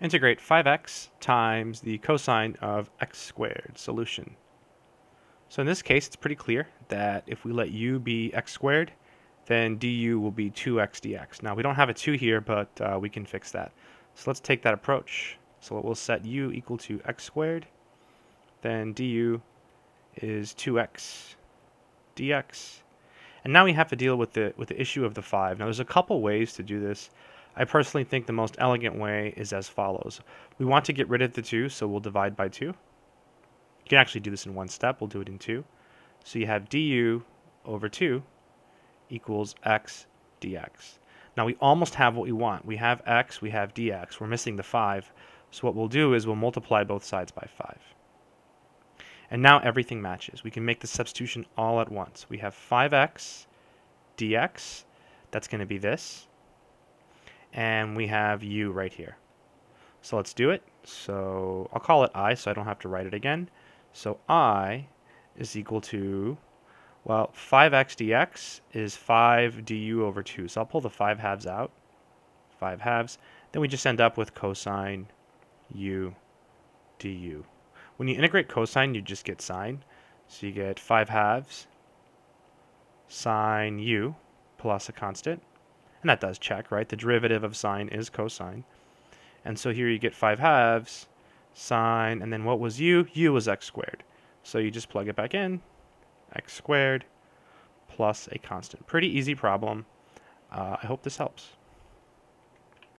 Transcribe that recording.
integrate 5x times the cosine of x squared solution. So in this case, it's pretty clear that if we let u be x squared, then du will be 2x dx. Now we don't have a 2 here, but uh, we can fix that. So let's take that approach. So we'll set u equal to x squared, then du is 2x dx. And now we have to deal with the with the issue of the 5. Now there's a couple ways to do this. I personally think the most elegant way is as follows. We want to get rid of the 2, so we'll divide by 2. You can actually do this in one step. We'll do it in 2. So you have du over 2 equals x dx. Now we almost have what we want. We have x, we have dx. We're missing the 5. So what we'll do is we'll multiply both sides by 5. And now everything matches. We can make the substitution all at once. We have 5x dx. That's going to be this and we have u right here. So let's do it. So I'll call it i so I don't have to write it again. So i is equal to, well, 5x dx is 5 du over 2. So I'll pull the 5 halves out. 5 halves. Then we just end up with cosine u du. When you integrate cosine, you just get sine. So you get 5 halves sine u plus a constant and that does check, right? The derivative of sine is cosine. And so here you get 5 halves, sine, and then what was u? u was x squared. So you just plug it back in, x squared plus a constant. Pretty easy problem. Uh, I hope this helps.